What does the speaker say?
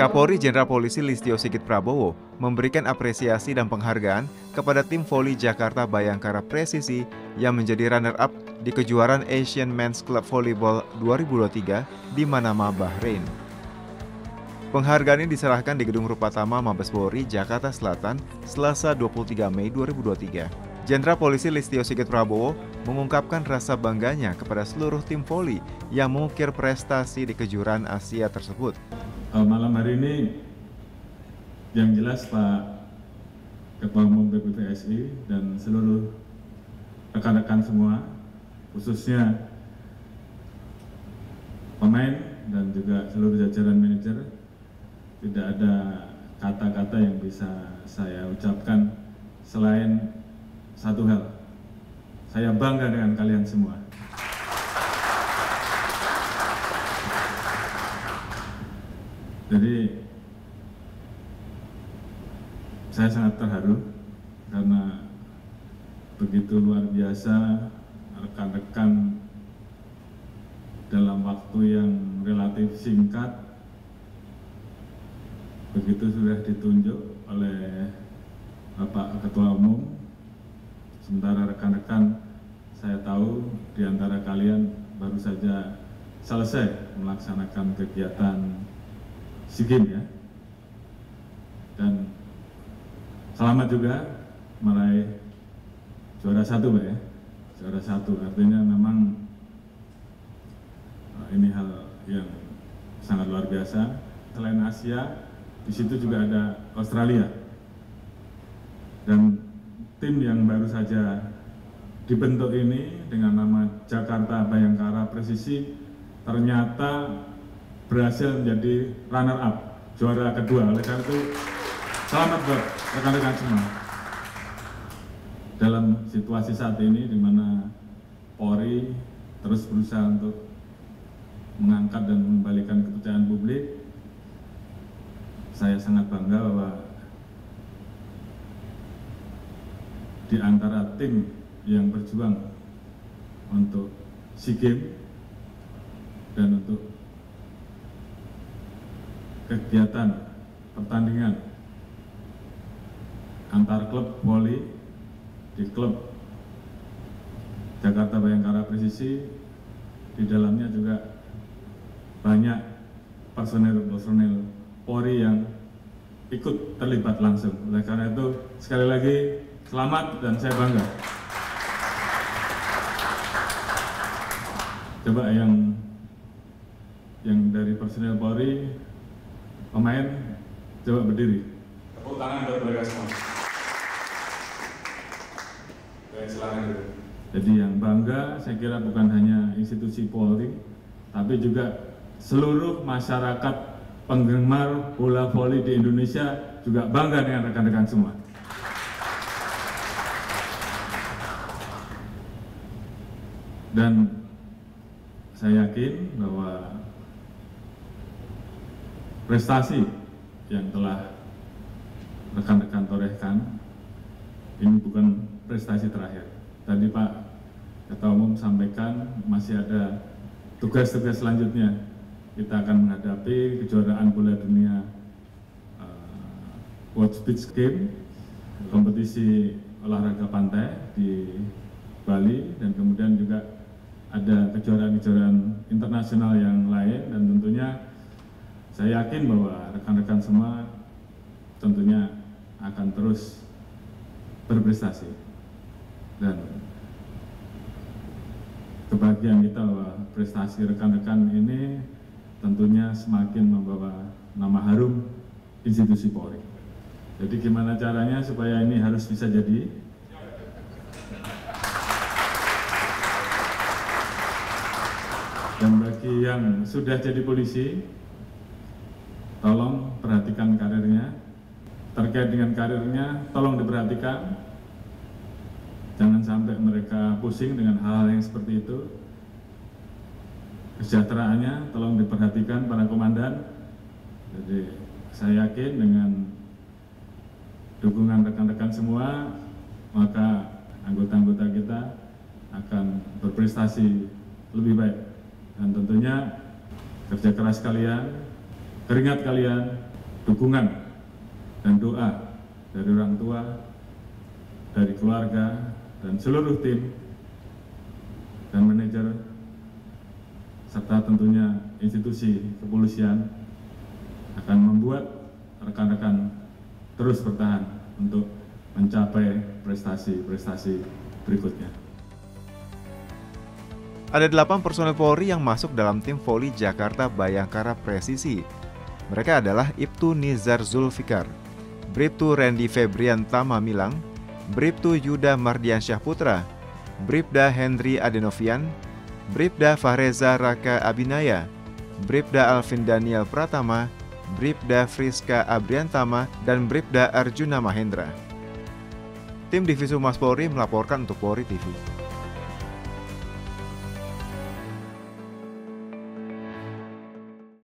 Kapolri Jenderal Polisi Listio Sigit Prabowo memberikan apresiasi dan penghargaan kepada tim voli Jakarta Bayangkara Presisi yang menjadi runner-up di kejuaraan Asian Men's Club Volleyball 2023 di Manama, Bahrain. Penghargaan ini diserahkan di Gedung Rupatama Mabes Polri, Jakarta Selatan, Selasa 23 Mei 2023. Jenderal Polisi Listio Sigit Prabowo mengungkapkan rasa bangganya kepada seluruh tim voli yang mengukir prestasi di kejuaraan Asia tersebut. Uh, malam hari ini yang jelas Pak Ketua Umum PPPSI dan seluruh rekan-rekan semua, khususnya pemain dan juga seluruh jajaran manajer, tidak ada kata-kata yang bisa saya ucapkan selain satu hal. Saya bangga dengan kalian semua. Jadi saya sangat terharu karena begitu luar biasa rekan-rekan dalam waktu yang relatif singkat begitu sudah ditunjuk oleh Bapak Ketua Umum sementara rekan-rekan saya tahu di antara kalian baru saja selesai melaksanakan kegiatan SEA ya. Dan selamat juga meraih juara satu Pak ya. Juara satu artinya memang uh, ini hal yang sangat luar biasa. Selain Asia, di situ juga ada Australia. Dan tim yang baru saja dibentuk ini dengan nama Jakarta Bayangkara Presisi ternyata berhasil menjadi runner up juara kedua. Oleh karena itu selamat buat rekan-rekan semua. Dalam situasi saat ini di mana Polri terus berusaha untuk mengangkat dan mengembalikan kepercayaan publik saya sangat bangga bahwa di antara tim yang berjuang untuk SEA Games dan untuk kegiatan pertandingan antar klub voli di klub Jakarta Bayangkara Presisi di dalamnya juga banyak personel-personel Polri yang ikut terlibat langsung. Oleh karena itu sekali lagi selamat dan saya bangga. Coba yang yang dari personel Polri pemain coba berdiri. Tepuk tangan buat mereka semua. Baik, silakan. Jadi yang bangga saya kira bukan hanya institusi Polri, tapi juga seluruh masyarakat penggemar bola voli di Indonesia juga bangga dengan rekan-rekan semua. Dan saya yakin bahwa prestasi yang telah rekan-rekan torehkan ini bukan prestasi terakhir. Tadi Pak Ketua Umum sampaikan masih ada tugas-tugas selanjutnya. Kita akan menghadapi kejuaraan bola dunia uh, World Speed Game, kompetisi olahraga pantai di Bali, dan kemudian juga ada kejuaraan-kejuaraan internasional yang lain, dan tentunya saya yakin bahwa rekan-rekan semua tentunya akan terus berprestasi dan kebahagiaan kita bahwa prestasi rekan-rekan ini tentunya semakin membawa nama harum institusi Polri. Jadi gimana caranya supaya ini harus bisa jadi? Dan bagi yang sudah jadi polisi, tolong perhatikan karirnya. Terkait dengan karirnya, tolong diperhatikan. Jangan sampai mereka pusing dengan hal-hal yang seperti itu. Kesejahteraannya tolong diperhatikan para komandan. Jadi saya yakin dengan dukungan rekan-rekan semua, maka anggota-anggota kita akan berprestasi lebih baik Dan tentunya kerja keras kalian, keringat kalian, dukungan dan doa dari orang tua, dari keluarga, dan seluruh tim dan manajer serta tentunya institusi kepolisian akan membuat rekan-rekan terus bertahan untuk mencapai prestasi-prestasi berikutnya. Ada delapan personel Polri yang masuk dalam tim voli Jakarta Bayangkara Presisi. Mereka adalah Ibtu Nizar Zulfikar, Bribtu Randy Febrian Tamamilang, Bribtu Yuda Mardiansyah Putra, Bribda Henry Adenovian, Bribda Fahreza Raka Abinaya, Bribda Alvin Daniel Pratama, Bribda Friska Abriantama, dan Bribda Arjuna Mahendra. Tim Divisi Humas Polri melaporkan untuk Polri TV.